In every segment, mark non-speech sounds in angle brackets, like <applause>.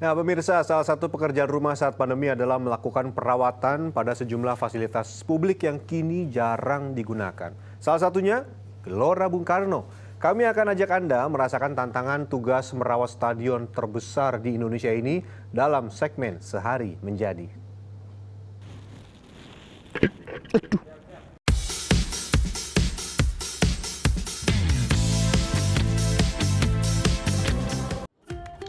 Nah, pemirsa, salah satu pekerjaan rumah saat pandemi adalah melakukan perawatan pada sejumlah fasilitas publik yang kini jarang digunakan. Salah satunya Gelora Bung Karno. Kami akan ajak Anda merasakan tantangan tugas merawat stadion terbesar di Indonesia ini dalam segmen Sehari Menjadi.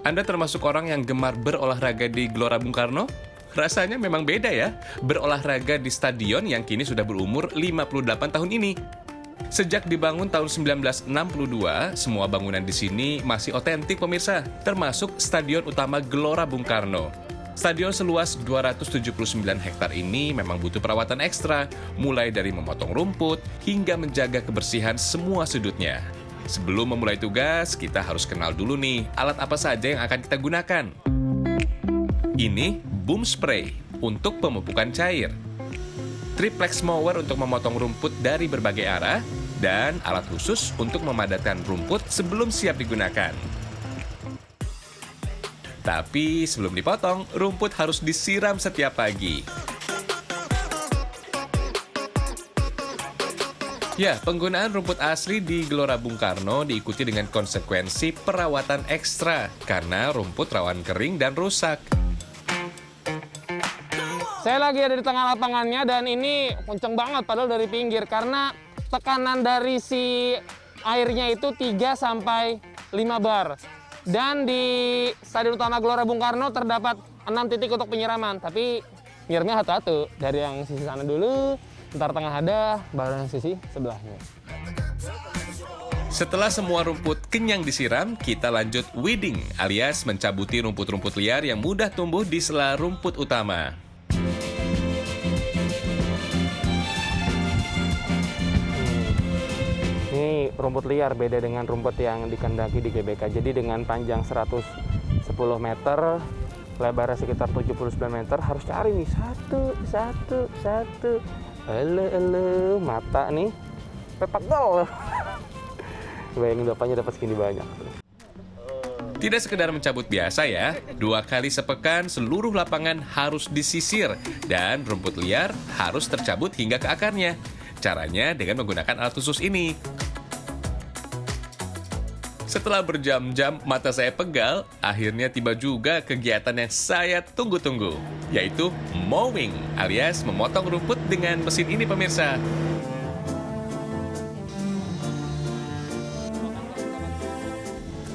Anda termasuk orang yang gemar berolahraga di Gelora Bung Karno? Rasanya memang beda ya, berolahraga di stadion yang kini sudah berumur 58 tahun ini. Sejak dibangun tahun 1962, semua bangunan di sini masih otentik pemirsa, termasuk Stadion Utama Gelora Bung Karno. Stadion seluas 279 hektar ini memang butuh perawatan ekstra, mulai dari memotong rumput hingga menjaga kebersihan semua sudutnya. Sebelum memulai tugas, kita harus kenal dulu nih alat apa saja yang akan kita gunakan. Ini boom spray untuk pemupukan cair. Triplex mower untuk memotong rumput dari berbagai arah, dan alat khusus untuk memadatkan rumput sebelum siap digunakan. Tapi sebelum dipotong, rumput harus disiram setiap pagi. Ya, penggunaan rumput asli di Gelora Bung Karno diikuti dengan konsekuensi perawatan ekstra karena rumput rawan kering dan rusak. Saya lagi ada di tengah lapangannya dan ini kenceng banget padahal dari pinggir karena tekanan dari si airnya itu 3 sampai 5 bar. Dan di Stadion Utama Gelora Bung Karno terdapat 6 titik untuk penyiraman, tapi nyiramnya satu-satu dari yang sisi sana dulu, ntar tengah ada, baru yang sisi sebelahnya. Setelah semua rumput kenyang disiram, kita lanjut weeding alias mencabuti rumput-rumput liar yang mudah tumbuh di sela rumput utama. Ini rumput liar beda dengan rumput yang dikendaki di GBK. Jadi dengan panjang 110 meter, lebarnya sekitar 79 meter, harus cari nih satu, satu, satu. Ele, ele, mata nih, pepak gol. <laughs> Bayangin bapaknya dapat segini banyak. Tidak sekedar mencabut biasa ya, dua kali sepekan seluruh lapangan harus disisir dan rumput liar harus tercabut hingga ke akarnya. Caranya dengan menggunakan alat khusus ini. Setelah berjam-jam mata saya pegal, akhirnya tiba juga kegiatan yang saya tunggu-tunggu, yaitu mowing alias memotong rumput dengan mesin ini pemirsa.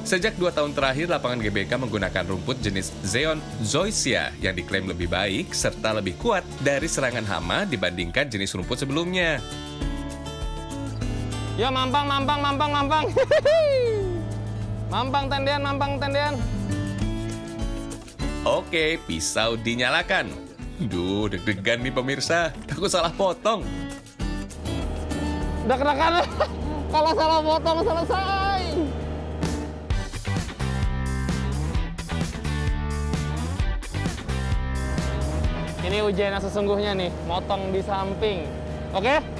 Sejak dua tahun terakhir, lapangan GBK menggunakan rumput jenis Zeon Zoysia yang diklaim lebih baik serta lebih kuat dari serangan hama dibandingkan jenis rumput sebelumnya. Ya mampang, mampang, mampang, mampang. <laughs> mampang tendean, mampang tendean. Oke, pisau dinyalakan. Duh, deg-degan nih pemirsa. Takut salah potong. Deg-degan. <laughs> Kalau salah potong selesai. Ini ujian yang sesungguhnya nih, motong di samping. Oke?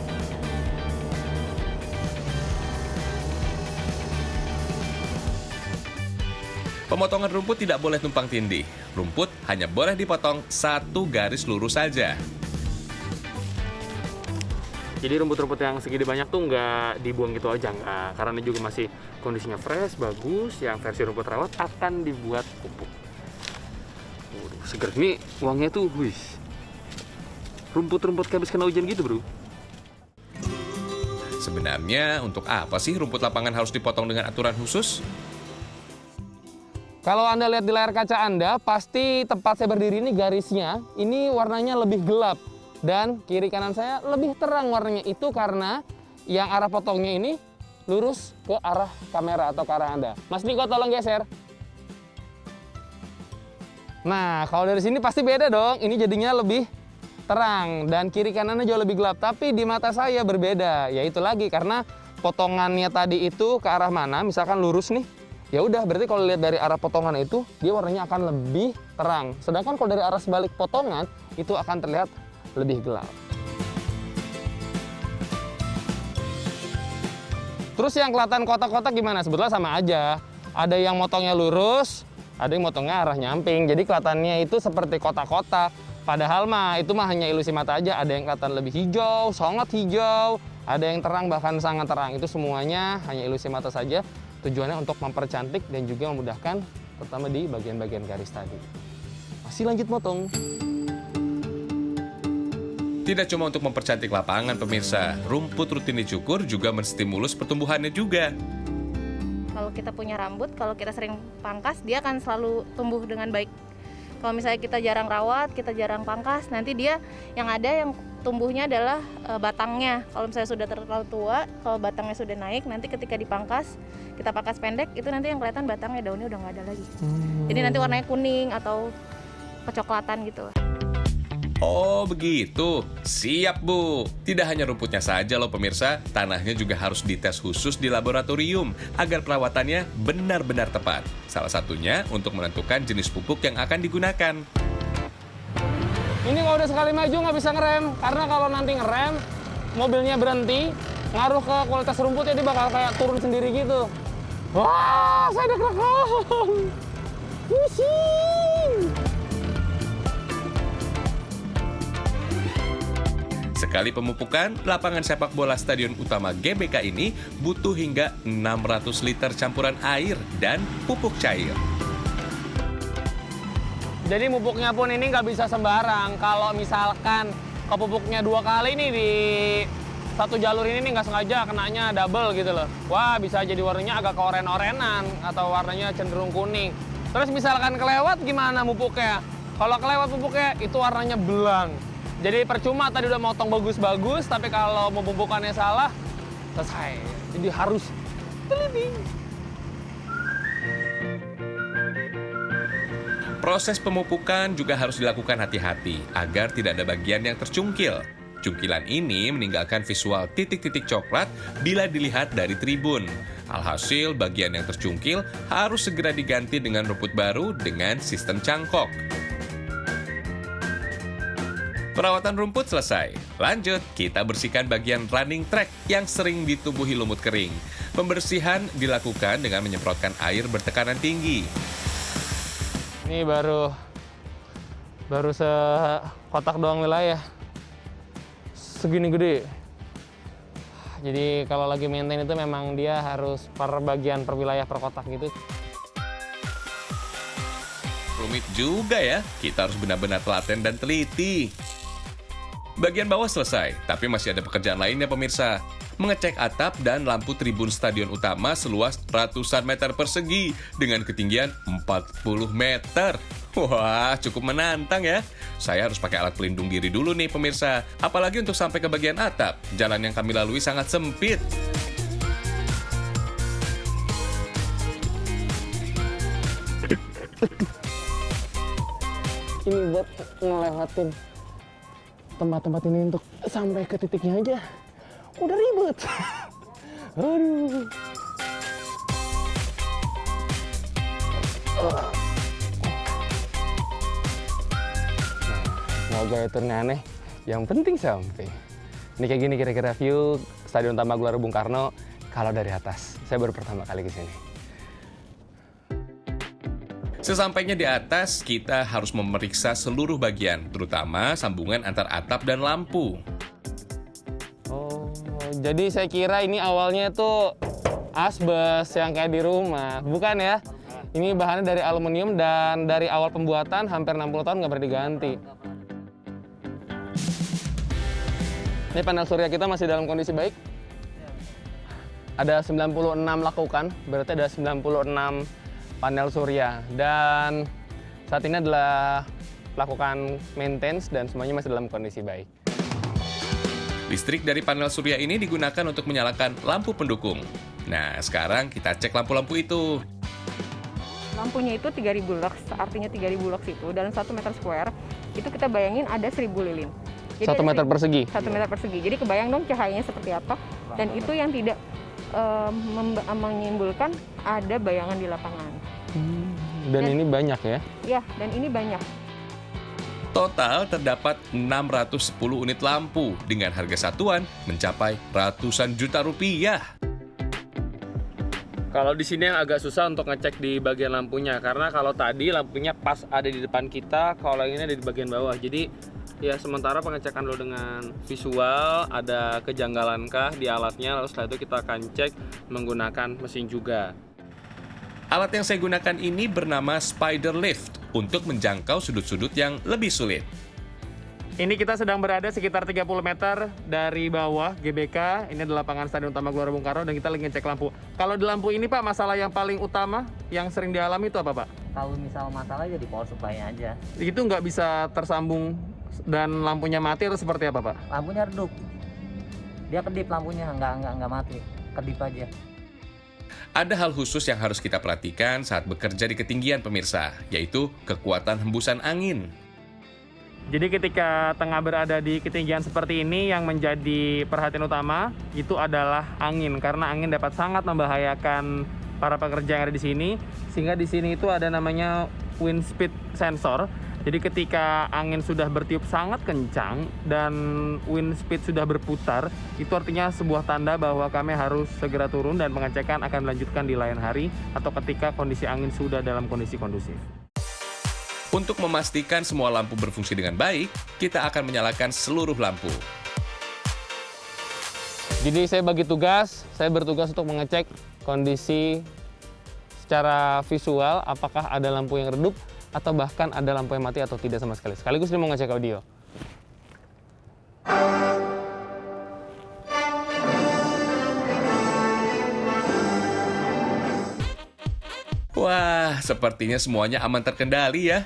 Pemotongan rumput tidak boleh tumpang tindih. Rumput hanya boleh dipotong satu garis lurus saja. Jadi rumput-rumput yang segini banyak tuh nggak dibuang gitu aja nggak, karena ini juga masih kondisinya fresh, bagus. Yang versi rumput rawat akan dibuat pupuk. Waduh, seger. Ini uangnya tuh, wih. Rumput-rumput habis kena hujan gitu, bro. Sebenarnya untuk apa sih rumput lapangan harus dipotong dengan aturan khusus? Kalau Anda lihat di layar kaca Anda, pasti tempat saya berdiri ini garisnya, ini warnanya lebih gelap. Dan kiri kanan saya lebih terang warnanya. Itu karena yang arah potongnya ini lurus ke arah kamera atau ke arah Anda. Mas Niko tolong geser. Nah, kalau dari sini pasti beda dong. Ini jadinya lebih terang dan kiri kanannya jauh lebih gelap. Tapi di mata saya berbeda. Yaitu lagi karena potongannya tadi itu ke arah mana? Misalkan lurus nih. Ya udah, berarti kalau lihat dari arah potongan itu dia warnanya akan lebih terang. Sedangkan kalau dari arah sebalik potongan itu akan terlihat lebih gelap. Terus yang kelihatan kotak-kotak gimana? Sebetulnya sama aja. Ada yang motongnya lurus, ada yang motongnya arah nyamping. Jadi kelihatannya itu seperti kotak-kotak. Padahal mah itu mah hanya ilusi mata aja. Ada yang kelihatan lebih hijau, sangat hijau, ada yang terang bahkan sangat terang. Itu semuanya hanya ilusi mata saja. Tujuannya untuk mempercantik dan juga memudahkan terutama di bagian-bagian garis tadi. Masih lanjut motong. Tidak cuma untuk mempercantik lapangan pemirsa, rumput rutin dicukur juga menstimulus pertumbuhannya juga. Kalau kita punya rambut, kalau kita sering pangkas, dia akan selalu tumbuh dengan baik. Kalau misalnya kita jarang rawat, kita jarang pangkas, nanti dia yang ada yang tumbuhnya adalah e, batangnya. Kalau misalnya sudah terlalu tua, kalau batangnya sudah naik, nanti ketika dipangkas, kita pangkas pendek, itu nanti yang kelihatan batangnya daunnya udah nggak ada lagi. Jadi nanti warnanya kuning atau kecoklatan gitu. Oh begitu, siap Bu. Tidak hanya rumputnya saja loh pemirsa, tanahnya juga harus dites khusus di laboratorium agar perawatannya benar-benar tepat. Salah satunya untuk menentukan jenis pupuk yang akan digunakan. Ini kalau udah sekali maju nggak bisa ngerem, karena kalau nanti ngerem, mobilnya berhenti, ngaruh ke kualitas rumputnya dia bakal kayak turun sendiri gitu. Wah, saya deg-degan. Pusing. Sekali pemupukan, lapangan sepak bola Stadion Utama GBK ini butuh hingga 600 liter campuran air dan pupuk cair. Jadi pupuknya pun ini nggak bisa sembarang. Kalau misalkan kepupuknya dua kali nih di satu jalur ini nih nggak sengaja kenanya double gitu loh. Wah bisa jadi warnanya agak keoren-orenan atau warnanya cenderung kuning. Terus misalkan kelewat gimana pupuknya? Kalau kelewat pupuknya itu warnanya belang. Jadi percuma tadi udah motong bagus-bagus, tapi kalau membubukannya salah, selesai. Jadi harus teliti. Proses pemupukan juga harus dilakukan hati-hati agar tidak ada bagian yang tercungkil. Cungkilan ini meninggalkan visual titik-titik coklat bila dilihat dari tribun. Alhasil, bagian yang tercungkil harus segera diganti dengan rumput baru dengan sistem cangkok. Perawatan rumput selesai. Lanjut, kita bersihkan bagian running track yang sering ditumbuhi lumut kering. Pembersihan dilakukan dengan menyemprotkan air bertekanan tinggi. Ini baru baru sekotak doang wilayah. Segini gede. Jadi kalau lagi maintain itu memang dia harus per bagian per wilayah per kotak gitu. Rumit juga ya, kita harus benar-benar telaten dan teliti. Bagian bawah selesai, tapi masih ada pekerjaan lainnya pemirsa. Mengecek atap dan lampu tribun stadion utama seluas ratusan meter persegi dengan ketinggian 40 meter. Wah, cukup menantang ya. Saya harus pakai alat pelindung diri dulu nih pemirsa. Apalagi untuk sampai ke bagian atap. Jalan yang kami lalui sangat sempit. Ini buat ngelewatin tempat-tempat ini untuk sampai ke titiknya aja udah ribet. <laughs> Aduh. Nah, mau gaya turunnya aneh, yang penting sampai. Ini kayak gini kira-kira view Stadion Utama Gelora Bung Karno kalau dari atas. Saya baru pertama kali ke sini. Sesampainya di atas, kita harus memeriksa seluruh bagian, terutama sambungan antar atap dan lampu. Oh, jadi saya kira ini awalnya itu asbes yang kayak di rumah, bukan ya? Ini bahannya dari aluminium dan dari awal pembuatan hampir 60 tahun nggak pernah diganti. Ini panel surya kita masih dalam kondisi baik. Ada 96 lakukan, berarti ada 96 panel surya dan saat ini adalah lakukan maintenance dan semuanya masih dalam kondisi baik. Listrik dari panel surya ini digunakan untuk menyalakan lampu pendukung. Nah, sekarang kita cek lampu-lampu itu. Lampunya itu 3000 lux, artinya 3000 lux itu dalam 1 meter square itu kita bayangin ada 1000 lilin. Jadi 1 meter persegi? 1 meter persegi. Jadi kebayang dong cahayanya seperti apa. Dan itu yang tidak uh, menimbulkan ada bayangan di lapangan. Hmm, dan, dan ini banyak ya? Ya, dan ini banyak. Total terdapat 610 unit lampu dengan harga satuan mencapai ratusan juta rupiah. Kalau di sini yang agak susah untuk ngecek di bagian lampunya karena kalau tadi lampunya pas ada di depan kita, kalau yang ini ada di bagian bawah. Jadi ya sementara pengecekan dulu dengan visual, ada kejanggalankah di alatnya, lalu setelah itu kita akan cek menggunakan mesin juga. Alat yang saya gunakan ini bernama Spider Lift untuk menjangkau sudut-sudut yang lebih sulit. Ini kita sedang berada sekitar 30 meter dari bawah GBK. Ini adalah lapangan Stadion Utama Gelora Bung Karno dan kita lagi ngecek lampu. Kalau di lampu ini Pak, masalah yang paling utama yang sering dialami itu apa Pak? Kalau misal masalah ya di power supply aja. Itu nggak bisa tersambung dan lampunya mati atau seperti apa Pak? Lampunya redup. Dia kedip lampunya, nggak nggak nggak mati, kedip aja. Ada hal khusus yang harus kita perhatikan saat bekerja di ketinggian pemirsa, yaitu kekuatan hembusan angin. Jadi ketika tengah berada di ketinggian seperti ini yang menjadi perhatian utama itu adalah angin karena angin dapat sangat membahayakan para pekerja yang ada di sini sehingga di sini itu ada namanya wind speed sensor. Jadi ketika angin sudah bertiup sangat kencang dan wind speed sudah berputar, itu artinya sebuah tanda bahwa kami harus segera turun dan pengecekan akan dilanjutkan di lain hari atau ketika kondisi angin sudah dalam kondisi kondusif. Untuk memastikan semua lampu berfungsi dengan baik, kita akan menyalakan seluruh lampu. Jadi saya bagi tugas, saya bertugas untuk mengecek kondisi secara visual apakah ada lampu yang redup atau bahkan ada lampu yang mati atau tidak sama sekali. Sekaligus dia mau ngecek audio. Wah, sepertinya semuanya aman terkendali ya.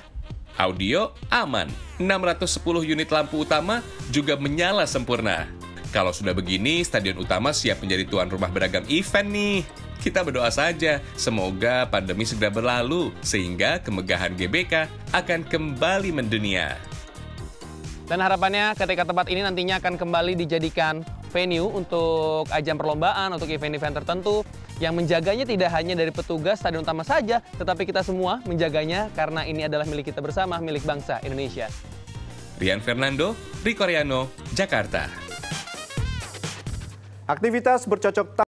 Audio aman, 610 unit lampu utama juga menyala sempurna. Kalau sudah begini, stadion utama siap menjadi tuan rumah beragam event nih. Kita berdoa saja, semoga pandemi segera berlalu, sehingga kemegahan GBK akan kembali mendunia. Dan harapannya ketika tempat ini nantinya akan kembali dijadikan venue untuk ajang perlombaan, untuk event-event tertentu yang menjaganya tidak hanya dari petugas stadion utama saja, tetapi kita semua menjaganya karena ini adalah milik kita bersama, milik bangsa Indonesia. Rian Fernando, Riko Riano, Jakarta. Aktivitas bercocok